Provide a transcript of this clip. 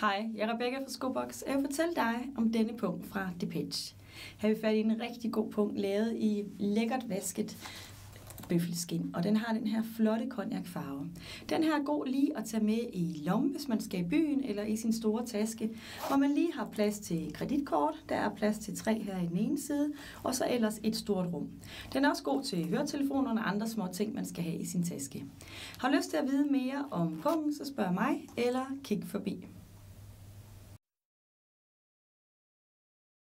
Hej, jeg er Rebecca fra Skobox, og jeg vil fortælle dig om denne punkt fra Depeche. Her har vi fat i en rigtig god punkt, lavet i lækkert vasket bøffelskin, og den har den her flotte farve. Den her er god lige at tage med i lommen, hvis man skal i byen, eller i sin store taske, hvor man lige har plads til kreditkort, der er plads til tre her i den ene side, og så ellers et stort rum. Den er også god til høretelefoner og andre små ting, man skal have i sin taske. Har lyst til at vide mere om punkten, så spørg mig, eller kig forbi.